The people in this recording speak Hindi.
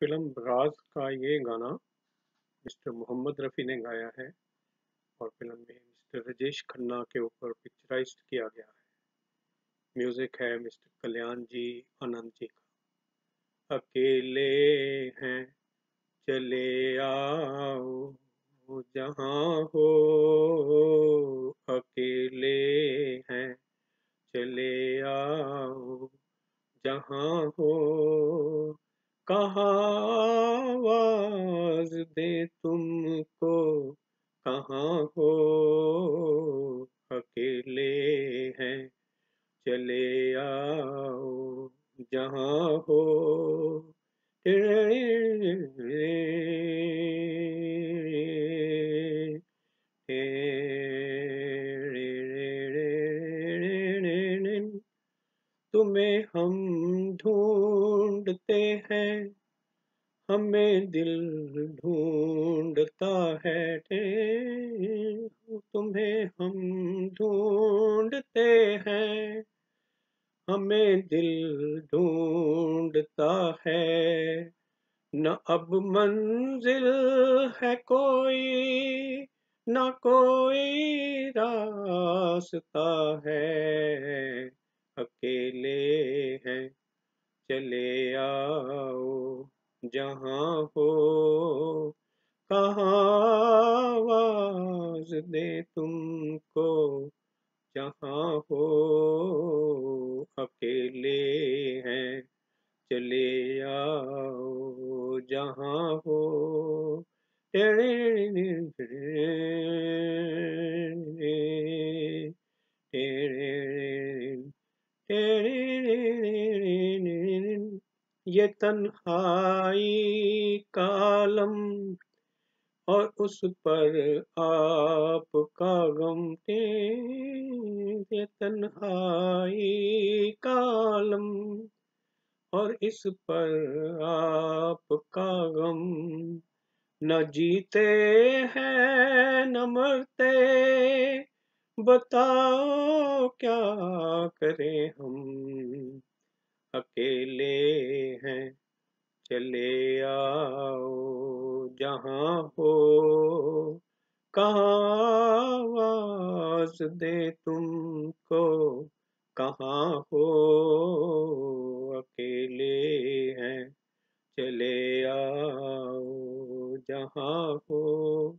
फ़िल्म राज का ये गाना मिस्टर मोहम्मद रफ़ी ने गाया है और फ़िल्म में मिस्टर राजेश खन्ना के ऊपर पिक्चराइज किया गया है। म्यूज़िक है मिस्टर कल्याण जी, आनंद जी का। अकेले हैं, चले आओ, जहाँ हो, अकेले हैं, चले आओ, जहाँ हो। कहाँ आवाज़ दे तुमको? कहाँ हो? अकेले हैं चले आओ जहाँ हो। तुम्हें हम ढूंढते हैं, हमें दिल ढूंढता है, तुम्हें हम ढूंढते हैं, हमें दिल ढूंढता है, न अब मंजिल है कोई, न कोई रास्ता है। अकेले हैं। चले आओ जहाँ हो। कहाँ आवाज़ दे तुमको? जहाँ हो। अकेले हैं। चले आओ जहाँ हो। ये तन्हाई कालम, और उस पर आपका गम ये तन्हाई कालम, और इस पर आपका गम। न जीते हैं, न मरते, बताओ क्या करें हम? अकेले चले आओ, जहाँ हो। कहाँ दे तुमको, कहाँ हो। अकेले हैं, चले आओ, जहाँ हो।